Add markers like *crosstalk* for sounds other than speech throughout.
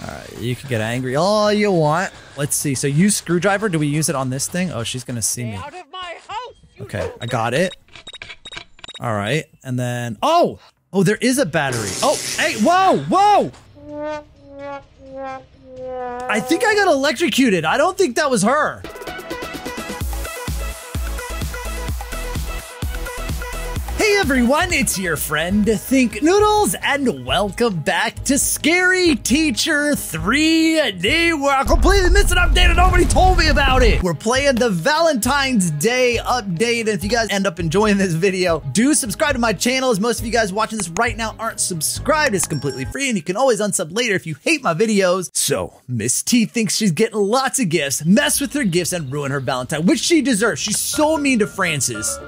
All right, you can get angry all you want. Let's see. So use screwdriver. Do we use it on this thing? Oh, she's gonna see me. Out of my house! you Okay, I got it. All right, and then oh, oh, there is a battery. Oh, hey, whoa, whoa! I think I got electrocuted. I don't think that was her. Everyone, it's your friend Thinknoodles, and welcome back to Scary Teacher 3D, where I completely missed an update and nobody told me about it. We're playing the Valentine's Day update, and if you guys end up enjoying this video, do subscribe to my channel, as most of you guys watching this right now aren't subscribed. It's completely free, and you can always unsub later if you hate my videos. So, Miss T thinks she's getting lots of gifts, mess with her gifts, and ruin her Valentine, which she deserves. She's so mean to Francis.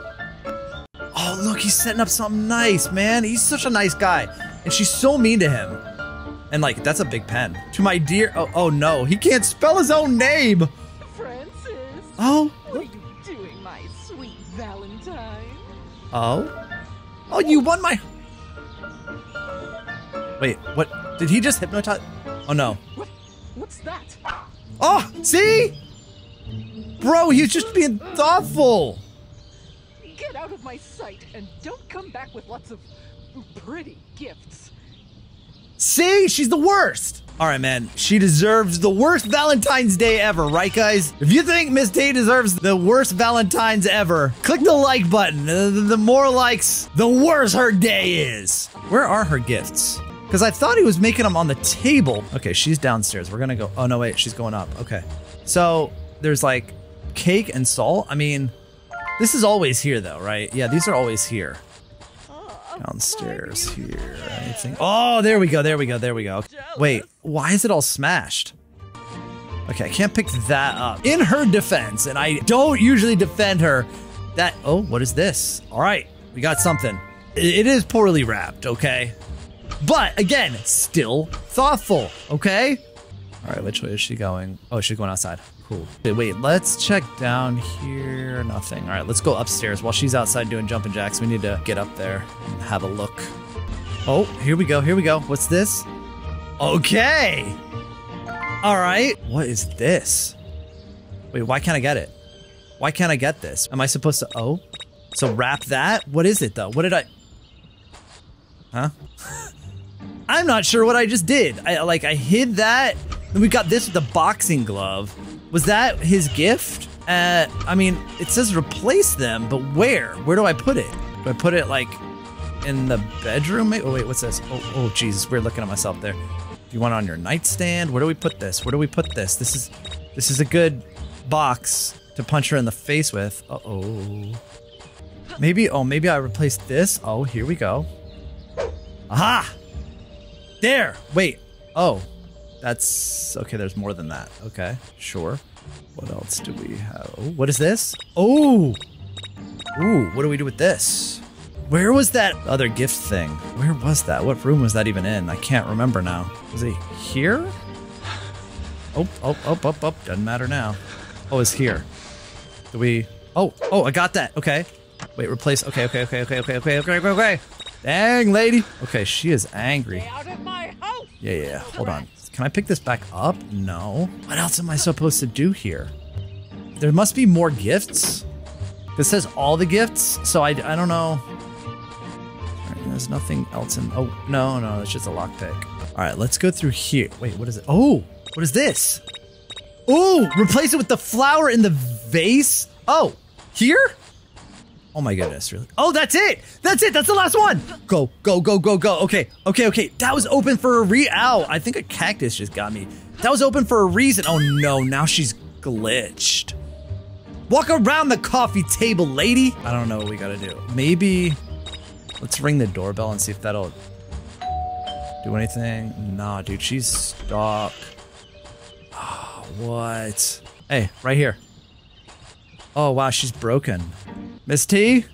Oh, look, he's setting up something nice, man. He's such a nice guy. And she's so mean to him. And like, that's a big pen. To my dear, oh, oh no, he can't spell his own name. Francis! Oh, What are you doing, my sweet Valentine? oh, oh, you won my. Wait, what? Did he just hypnotize? Oh no. What? What's that? Oh, see? Bro, he's just being thoughtful. Of my sight and don't come back with lots of pretty gifts. See? She's the worst. All right, man. She deserves the worst Valentine's Day ever, right, guys? If you think Miss T deserves the worst Valentine's ever, click the like button. The, the more likes, the worse her day is. Where are her gifts? Because I thought he was making them on the table. Okay, she's downstairs. We're going to go. Oh, no, wait. She's going up. Okay. So there's like cake and salt. I mean, this is always here, though, right? Yeah, these are always here. Downstairs here. Anything? Oh, there we go. There we go. There we go. Wait, why is it all smashed? Okay, I can't pick that up. In her defense, and I don't usually defend her, that. Oh, what is this? All right, we got something. It is poorly wrapped, okay? But again, still thoughtful, okay? All right, which way is she going? Oh, she's going outside. Cool. Okay, wait, let's check down here. Nothing. All right, let's go upstairs. While she's outside doing jumping jacks, we need to get up there and have a look. Oh, here we go. Here we go. What's this? Okay. All right. What is this? Wait, why can't I get it? Why can't I get this? Am I supposed to? Oh, so wrap that? What is it though? What did I? Huh? *laughs* I'm not sure what I just did. I like I hid that. Then we got this with the boxing glove. Was that his gift? Uh, I mean, it says replace them, but where? Where do I put it? Do I put it like in the bedroom? Oh wait, what's this? Oh, oh Jesus, we're looking at myself there. Do you want it on your nightstand? Where do we put this? Where do we put this? This is this is a good box to punch her in the face with. Uh oh. Maybe. Oh, maybe I replace this. Oh, here we go. Aha! There! Wait. Oh. That's okay, there's more than that. Okay, sure. What else do we have? Oh, what is this? Oh! Ooh, what do we do with this? Where was that other gift thing? Where was that? What room was that even in? I can't remember now. Was it here? Oh, oh, oh, oh, oh, doesn't matter now. Oh, it's here. Do we? Oh, oh, I got that. Okay. Wait, replace. Okay, okay, okay, okay, okay, okay, okay, okay, okay. Dang, lady. Okay, she is angry. Out of my house! Yeah, yeah, yeah. Hold on. Can I pick this back up? No. What else am I supposed to do here? There must be more gifts. This says all the gifts, so I, I don't know. There's nothing else in. Oh, no, no, it's just a lockpick. All right, let's go through here. Wait, what is it? Oh, what is this? Oh, replace it with the flower in the vase? Oh, here? Oh my goodness, really? Oh, that's it! That's it! That's the last one! Go, go, go, go, go. Okay, okay, okay. That was open for a re- Ow, I think a cactus just got me. That was open for a reason. Oh no, now she's glitched. Walk around the coffee table, lady! I don't know what we gotta do. Maybe... Let's ring the doorbell and see if that'll... Do anything? Nah, dude, she's stuck. Oh, what? Hey, right here. Oh, wow, she's broken. Miss T?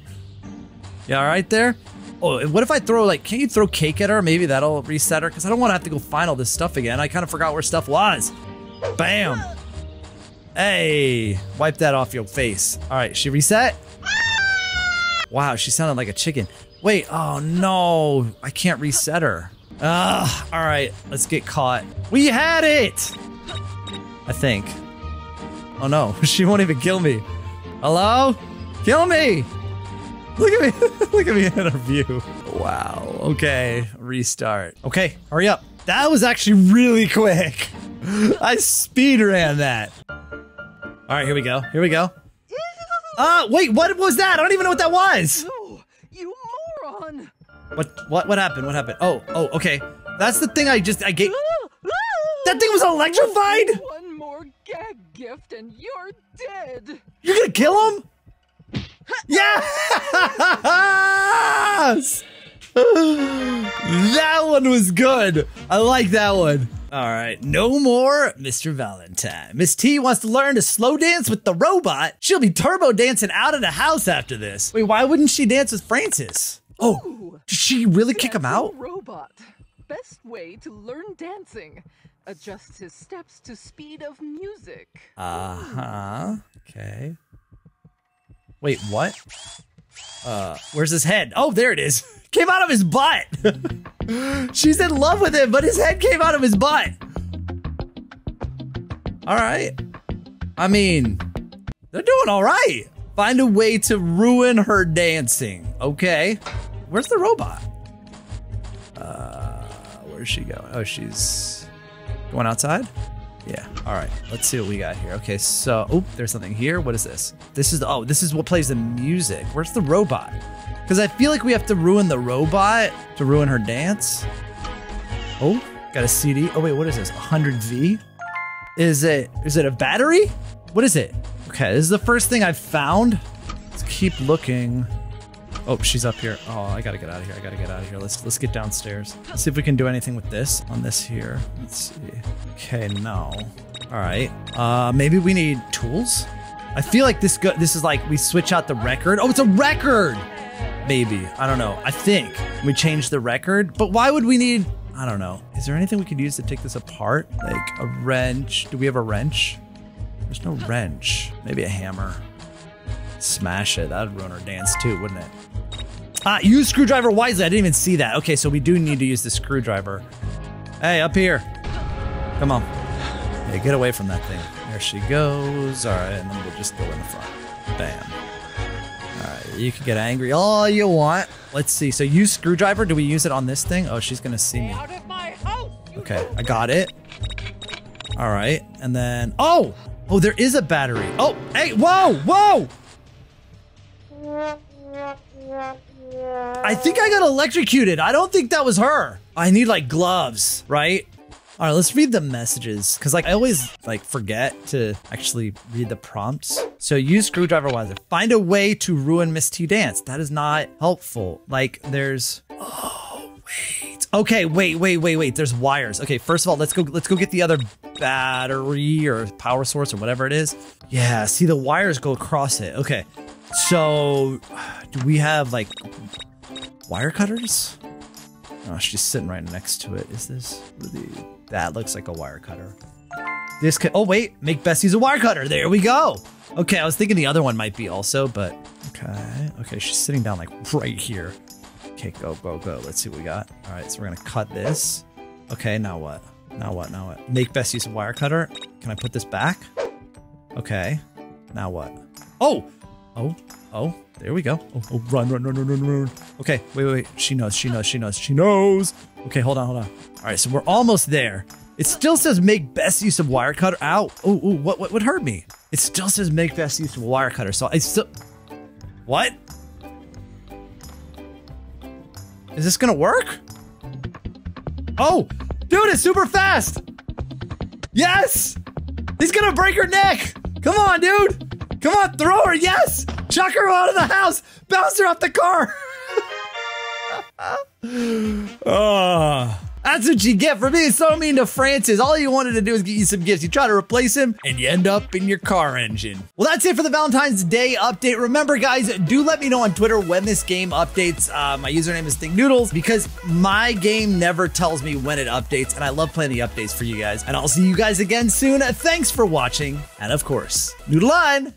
You all right there? Oh, what if I throw, like, can you throw cake at her? Maybe that'll reset her, because I don't want to have to go find all this stuff again. I kind of forgot where stuff was. Bam. Hey, wipe that off your face. All right, she reset? Wow, she sounded like a chicken. Wait, oh no, I can't reset her. Ah, all right, let's get caught. We had it! I think. Oh no, *laughs* she won't even kill me. Hello? Kill me! Look at me, *laughs* look at me in her view. Wow, okay, restart. Okay, hurry up. That was actually really quick. *laughs* I speed ran that. All right, here we go, here we go. Uh, wait, what was that? I don't even know what that was. Oh, you moron! What, what, what happened? What happened? Oh, oh, okay. That's the thing I just, I gave. That thing was electrified? One more gag gift and you're dead! You're gonna kill him? Yes! that one was good. I like that one. All right, no more Mr. Valentine. Miss T wants to learn to slow dance with the robot. She'll be turbo dancing out of the house after this. Wait, why wouldn't she dance with Francis? Oh, Ooh, did she really kick him out? Robot. Best way to learn dancing. Adjust his steps to speed of music. Uh huh. Okay. Wait, what? Uh, where's his head? Oh, there it is. *laughs* Came out of his butt. *laughs* She's in love with him, but his head came out of his butt. All right. I mean, they're doing all right. Find a way to ruin her dancing. Okay. Where's the robot? Uh, where's she going? Oh, she's going outside? Yeah. All right. Let's see what we got here. Okay. So, oh, there's something here. What is this? This is, oh, this is what plays the music. Where's the robot? Because I feel like we have to ruin the robot to ruin her dance. Oh, got a CD. Oh, wait, what is this? 100V? Is it, is it a battery? What is it? Okay, this is the first thing I've found. Let's keep looking. Oh, she's up here. Oh, I gotta get out of here. I gotta get out of here. Let's let's get downstairs. Let's see if we can do anything with this on this here. Let's see. Okay, no. All right. Uh, maybe we need tools. I feel like this go this is like we switch out the record. Oh, it's a record. Maybe I don't know. I think we change the record. But why would we need? I don't know. Is there anything we could use to take this apart? Like a wrench? Do we have a wrench? There's no wrench. Maybe a hammer. Smash it. That'd ruin our dance too, wouldn't it? Ah, use screwdriver wisely. I didn't even see that. Okay, so we do need to use the screwdriver. Hey, up here. Come on. Hey, get away from that thing. There she goes. All right, and then we'll just go in the front. Bam. All right, you can get angry all you want. Let's see. So use screwdriver. Do we use it on this thing? Oh, she's gonna see me. Out of my house! you Okay, I got it. All right, and then oh, oh, there is a battery. Oh, hey, whoa, whoa! I think I got electrocuted. I don't think that was her. I need like gloves, right? All right, let's read the messages because like I always like forget to actually read the prompts. So use screwdriver wisely. Find a way to ruin Miss T dance. That is not helpful. Like there's oh wait. Okay, wait, wait, wait, wait. There's wires. Okay, first of all, let's go let's go get the other battery or power source or whatever it is. Yeah, see the wires go across it. Okay. So do we have like wire cutters? Oh, she's sitting right next to it. Is this really? That looks like a wire cutter. This could. Oh wait, make use a wire cutter. There we go. Okay, I was thinking the other one might be also, but okay, okay. She's sitting down like right here. Okay, go, go, go. Let's see what we got. All right, so we're gonna cut this. Okay, now what? Now what? Now what? Make best use of wire cutter. Can I put this back? Okay. Now what? Oh, oh, oh. There we go. Oh, oh, run, run, run, run, run, run. Okay, wait, wait, wait. She knows, she knows, she knows, she knows. Okay, hold on, hold on. All right, so we're almost there. It still says make best use of wire cutter. Ow. Oh, what, what, what hurt me? It still says make best use of wire cutter. So I still. What? Is this gonna work? Oh, dude, it's super fast. Yes. He's gonna break her neck. Come on, dude. Come on, throw her. Yes. Chuck her out of the house. Bounce her off the car. oh, *laughs* that's what you get for being so mean to Francis. All you wanted to do is get you some gifts. You try to replace him, and you end up in your car engine. Well, that's it for the Valentine's Day update. Remember, guys, do let me know on Twitter when this game updates. Uh, my username is Thinknoodles because my game never tells me when it updates, and I love playing the updates for you guys. And I'll see you guys again soon. Thanks for watching, and of course, noodle on.